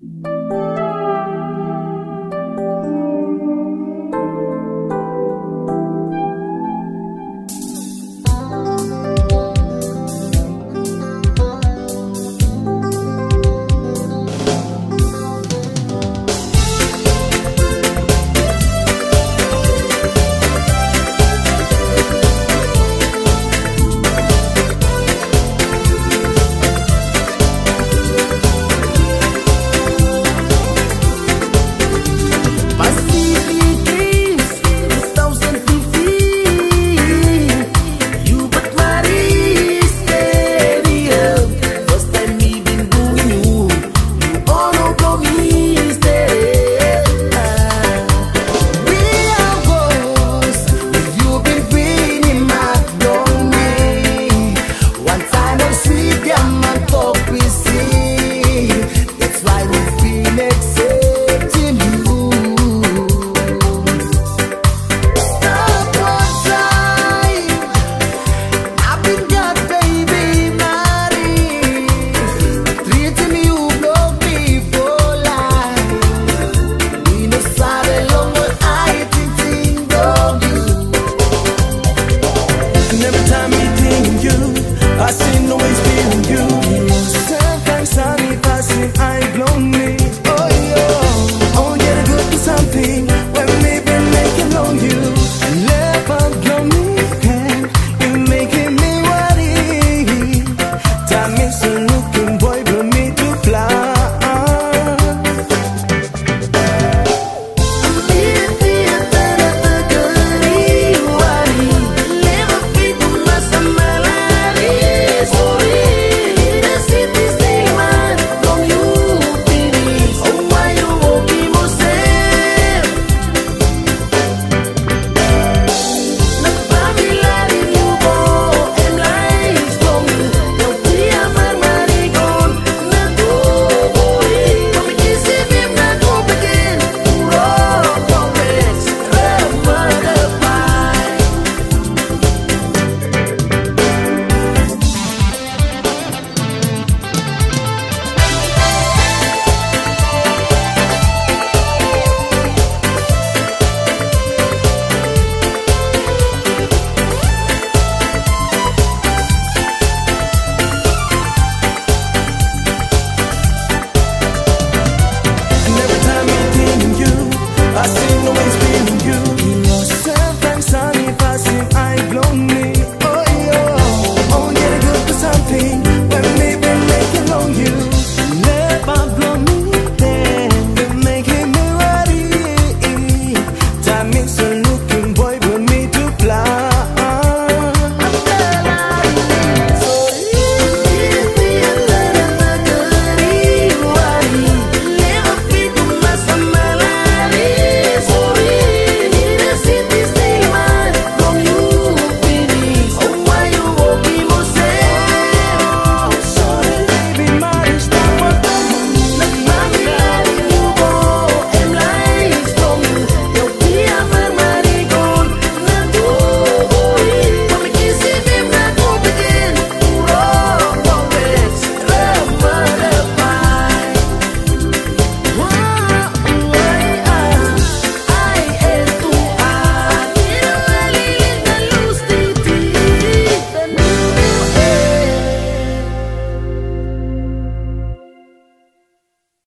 Música And every time meeting you, I see no way feeling you. Sometimes I'm passing, I'm lonely.